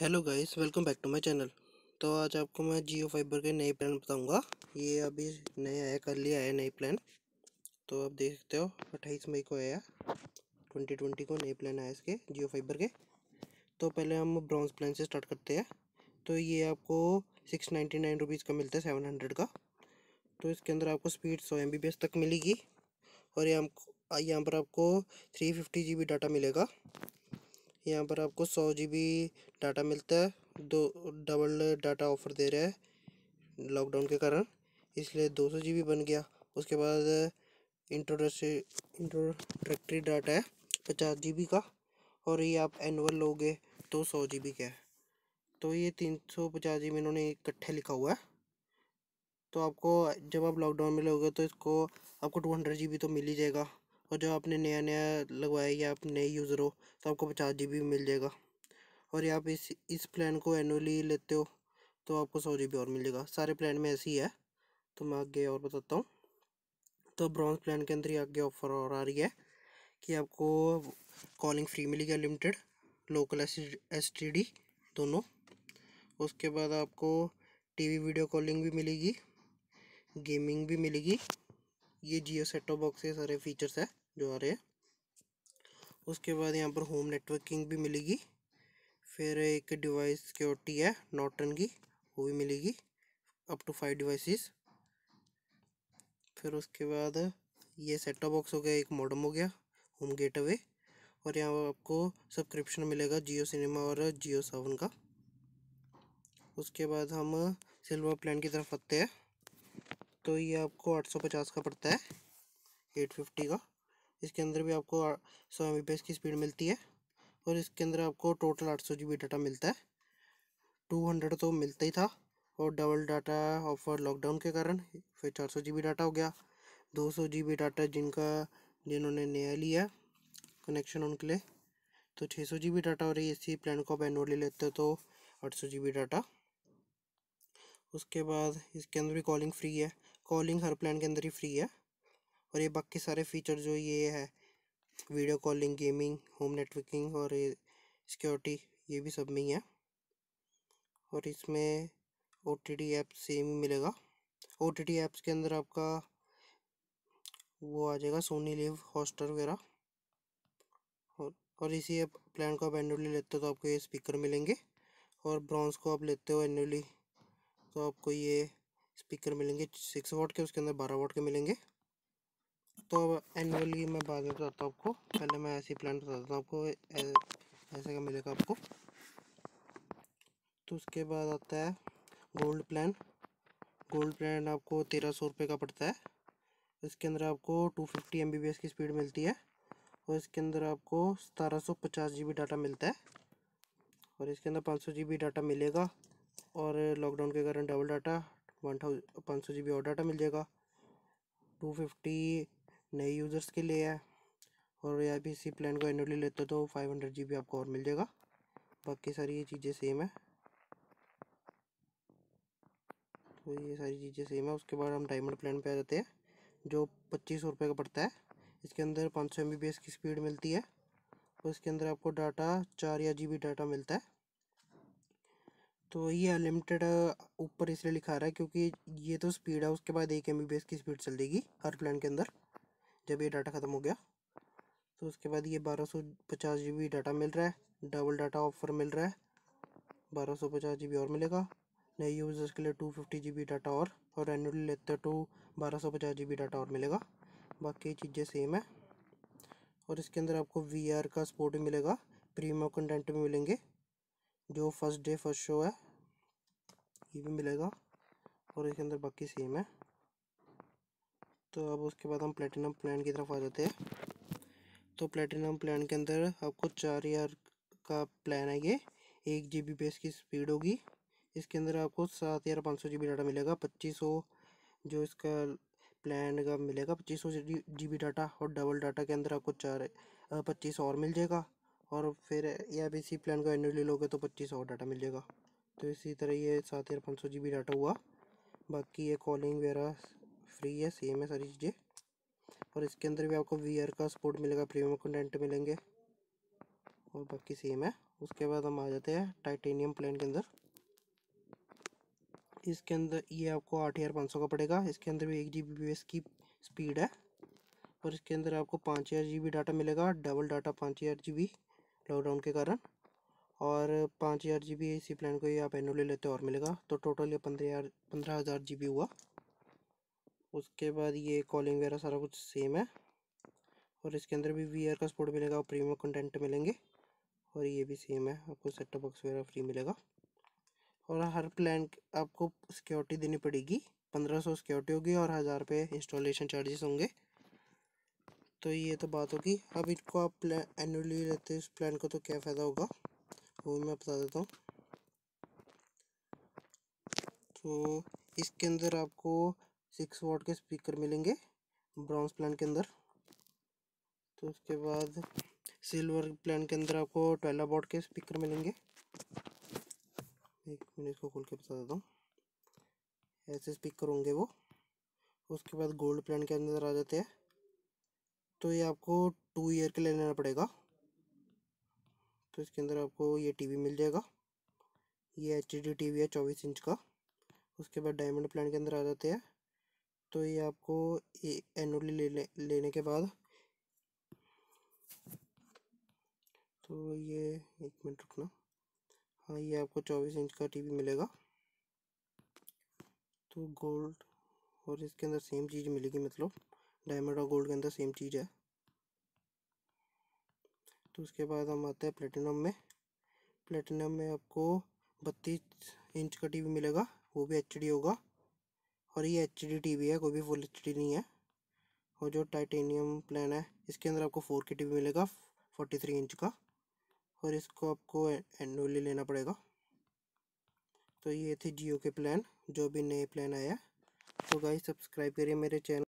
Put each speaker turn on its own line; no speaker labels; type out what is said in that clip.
Hello guys, welcome back to my channel. तो आज आपको मैं जियो फाइबर के नए प्लान बताऊँगा। ये अभी नया आया कर लिया है नए प्लान। तो आप देख सकते हो, अट्ठाईस मई को आया। ट्वेंटी ट्वेंटी को नए प्लान आया इसके, जियो फाइबर के। तो पहले हम ब्रॉन्ज प्लान से स्टार्ट करते हैं। तो ये आपको सिक्स नाइन्टी नाइन रुपीज़ का मिलता है, सेवन हंड्रेड का। तो इसके अंदर आपको स्पीड सौ एम तक मिलेगी। और यहाँ यहाँ पर आपको three fifty G B data मिलेगा। यहाँ पर आपको सौ जी बी डाटा मिलता है। दो डबल डाटा ऑफ़र दे रहा है लॉकडाउन के कारण। इसलिए दो सौ जी बी बन गया। उसके बाद इंट्रोडक्टरी डाटा है पचास जी बी का। और ये आप एनुअल लोगे तो सौ जी बी का है। तो ये तीन सौ पचास जी बी इन्होंने इकट्ठे लिखा हुआ है। तो आपको जब आप लॉकडाउन में लोगे तो इसको आपको टू हंड्रेड जी तो मिल ही जाएगा। और जो आपने नया नया लगवाया या आप नए यूज़र हो तो आपको पचास जी बी मिल जाएगा। और आप इस इस प्लान को एनुअली लेते हो तो आपको सौ जी बी और मिलेगा सारे प्लान में ऐसे ही है। तो मैं आगे और बताता हूँ। तो ब्रॉन्ज प्लान के अंदर ही आगे ऑफ़र और आ रही है कि आपको कॉलिंग फ्री मिलेगी अनलिमिटेड लोकल एस टी दोनों। उसके बाद आपको टीवी वीडियो कॉलिंग भी मिलेगी गेमिंग भी मिलेगी। ये जियो सेट टॉप बॉक्स के सारे फीचर्स है। जो आ रहे हैं। उसके बाद यहाँ पर होम नेटवर्किंग भी मिलेगी। फिर एक डिवाइस सिक्योरिटी है नॉटन की, वो भी मिलेगी। अप टू फाइव डिवाइसेस फिर उसके बाद ये सेट बॉक्स हो गया, एक मॉडम हो गया होम गेट अवे और यहाँ पर आपको सब्सक्रिप्शन मिलेगा जियो सिनेमा और जियो सावन का। उसके बाद हम सिल्वर प्लान की तरफ़ आते हैं। तो ये आपको आठ सौ पचास का पड़ता है एट फिफ्टी का। इसके अंदर भी आपको सौ एम की स्पीड मिलती है और इसके अंदर आपको टोटल आठ सौ डाटा मिलता है। टू हंड्रेड तो मिलता ही था और डबल डाटा ऑफ़र लॉकडाउन के कारण फिर चार सौ डाटा हो गया। दो सौ डाटा जिनका, जिन्होंने नया लिया कनेक्शन उनके लिए तो छः सौ डाटा और इसी प्लान को आप एनुअली लेते हो तो आठ सौ डाटा उसके बाद इसके अंदर भी कॉलिंग फ्री है। कॉलिंग हर प्लान के अंदर ही फ्री है। और ये बाकी सारे फीचर जो ये है video calling gaming home networking और ये सिक्योरिटी ये भी सब में ही है। और इसमें O T T app same ही मिलेगा। ओ टी टी ऐप्स के अंदर आपका वो आ जाएगा सोनी लिव हॉस्टर वगैरह। और, और इसी प्लान को आप एनुअली लेते हो तो आपको ये स्पीकर मिलेंगे। और ब्रॉन्ज को आप लेते हो एनुअली तो आपको ये स्पीकर मिलेंगे सिक्स वॉट के उसके अंदर बारह वॉट के मिलेंगे। तो अब एनुअली मैं बाद में बताता हूँ आपको। पहले मैं ऐसी प्लान बताता हूँ आपको ऐसे का मिलेगा आपको। तो उसके बाद आता है गोल्ड प्लान गोल्ड प्लान आपको तेरह सौ रुपये का पड़ता है। इसके अंदर आपको two fifty M B B S की स्पीड मिलती है। और इसके अंदर आपको सतारह सौ पचास जी बी डाटा मिलता है। और इसके अंदर पाँच सौ जी बी डाटा मिलेगा। और लॉकडाउन के कारण डबल डाटा वन थाउज़ेंड पाँच सौ जी बी और डाटा मिल जाएगा। टू फिफ्टी नए यूज़र्स के लिए है। और या भी इसी प्लान को एनुअली लेते हो तो फाइव हंड्रेड जी बी आपको और मिल जाएगा। बाकी सारी ये चीज़ें सेम है। तो ये सारी चीज़ें सेम है। उसके बाद हम डायमंड प्लान पे आ जाते हैं, जो पच्चीस रुपये का पड़ता है। इसके अंदर पाँच सौ एम बी बी एस की स्पीड मिलती है। और इसके अंदर आपको डाटा चार या जी बी डाटा मिलता है। तो ये अनलिमिटेड ऊपर इसलिए लिखा रहा है, क्योंकि ये तो स्पीड है, उसके बाद एक एम बी बी एस की स्पीड चल देगी, हर प्लान के अंदर। जब ये डाटा ख़त्म हो गया तो उसके बाद ये बारह सौ पचास जी बी डाटा मिल रहा है, डबल डाटा ऑफ़र मिल रहा है, बारह सौ पचास जी बी और मिलेगा। नए यूज़र्स के लिए two fifty G B data और और एनुअली लेते तो बारह सौ पचास जी बी डाटा और मिलेगा। बाकी चीज़ें सेम है। और इसके अंदर आपको वी आर का सपोर्ट भी मिलेगा प्रीमियम कंटेंट भी मिलेंगे, जो फ़र्स्ट डे फ़र्स्ट शो है, ये भी मिलेगा। और इसके अंदर बाकी सेम है। तो अब उसके बाद हम प्लेटिनम प्लान की तरफ़ आ जाते हैं। तो प्लेटिनम प्लान के अंदर आपको चार ईयर का प्लान है ये। एक जी बी बेस की स्पीड होगी। इसके अंदर आपको सात हज़ार पाँच सौ जी बी डाटा मिलेगा। पच्चीस सौ जो इसका प्लान का मिलेगा, पच्चीस सौ जी बी डाटा और डबल डाटा के अंदर आपको चार पच्चीस और मिल जाएगा। और फिर या भी इसी प्लान को एनुअली लोगे तो पच्चीस और डाटा मिल जाएगा। तो इसी तरह ये सात हज़ार पाँच सौ जी बी डाटा हुआ। बाकी ये कॉलिंग वगैरह फ्री है सेम है सारी चीज़ें। और इसके अंदर भी आपको वीआर का सपोर्ट मिलेगा प्रीमियम कंटेंट मिलेंगे। और बाकी सेम है। उसके बाद हम आ जाते हैं टाइटेनियम प्लान के अंदर। इसके अंदर ये आपको आठ हज़ार पाँच सौ का पड़ेगा। इसके अंदर भी एक जी बी की स्पीड है। और इसके अंदर आपको पाँच हज़ार जी बी डाटा मिलेगा। डबल डाटा पाँच हज़ार जी बी लॉकडाउन के कारण। और पाँच हज़ार जी बी इसी प्लान को ये आप एनुअली लेते और मिलेगा। तो टोटल ये पंद्रह हज़ार पंद्रह हज़ार जी बी हुआ। उसके बाद ये कॉलिंग वगैरह सारा कुछ सेम है। और इसके अंदर भी वी का सपोर्ट मिलेगा, और प्रीमियम कंटेंट मिलेंगे। और ये भी सेम है, आपको सेट बॉक्स वगैरह फ्री मिलेगा। और हर प्लान आपको सिक्योरिटी देनी पड़ेगी। पंद्रह सौ सिक्योरिटी होगी और हज़ार रुपये इंस्टॉलेशन चार्जेस होंगे। तो ये तो बात होगी। अब इनको आप प्लान एनुअली लेते हैं इस प्लान को तो क्या फ़ायदा होगा? वो मैं बता देता हूँ। तो इसके अंदर आपको सिक्स वॉट के स्पीकर मिलेंगे ब्राउन्स प्लान के अंदर। तो उसके बाद सिल्वर प्लान के अंदर आपको ट्वेल्व वॉट के स्पीकर मिलेंगे। एक मिनट, इसको खोल के बता देता हूँ। ऐसे स्पीकर होंगे वो। उसके बाद गोल्ड प्लान के अंदर आ जाते हैं। तो ये आपको टू ईयर के लेना पड़ेगा। तो इसके अंदर आपको ये टीवी मिल जाएगा। ये एच डी टी है चौबीस इंच का। उसके बाद डायमंड प्लान के अंदर आ जाते हैं। तो ये आपको एनुअली ले, ले लेने के बाद तो ये एक मिनट रुकना। हाँ ये आपको चौबीस इंच का टीवी मिलेगा। तो गोल्ड और इसके अंदर सेम चीज़ मिलेगी मतलब डायमंड और गोल्ड के अंदर सेम चीज़ है। तो उसके बाद हम आते हैं प्लेटिनम में। प्लेटिनम में आपको बत्तीस इंच का टीवी मिलेगा वो भी एच होगा। और ये एच डी टी वी है, कोई भी फुल एच डी नहीं है। और जो टाइटेनियम प्लान है, इसके अंदर आपको फोर के टीवी मिलेगा फोर्टी थ्री इंच का। और इसको आपको एनुअली लेना पड़ेगा। तो ये थे जियो के प्लान जो भी नए प्लान आया तो गाइस सब्सक्राइब करिए मेरे चैनल